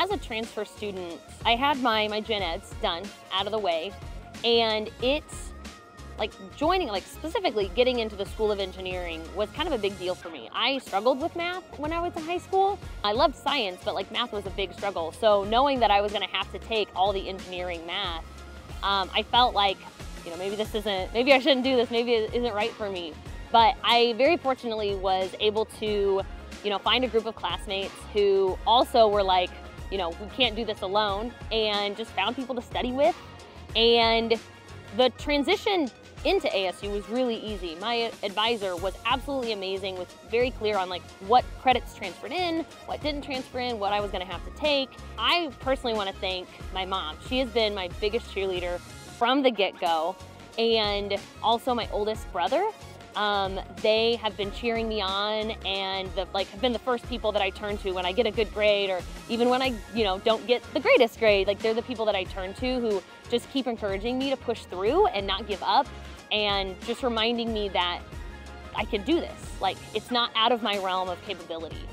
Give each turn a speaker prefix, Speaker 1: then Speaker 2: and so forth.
Speaker 1: as a transfer student, I had my, my gen eds done out of the way, and it's like joining, like specifically getting into the School of Engineering was kind of a big deal for me. I struggled with math when I was in high school. I loved science, but like math was a big struggle. So knowing that I was gonna have to take all the engineering math, um, I felt like, you know, maybe this isn't, maybe I shouldn't do this, maybe it isn't right for me. But I very fortunately was able to, you know, find a group of classmates who also were like, you know, we can't do this alone, and just found people to study with. And the transition into ASU was really easy. My advisor was absolutely amazing, was very clear on like what credits transferred in, what didn't transfer in, what I was gonna have to take. I personally wanna thank my mom. She has been my biggest cheerleader from the get-go and also my oldest brother. Um, they have been cheering me on and the, like have been the first people that I turn to when I get a good grade or even when I you know don't get the greatest grade. Like they're the people that I turn to who just keep encouraging me to push through and not give up and just reminding me that I can do this. Like it's not out of my realm of capability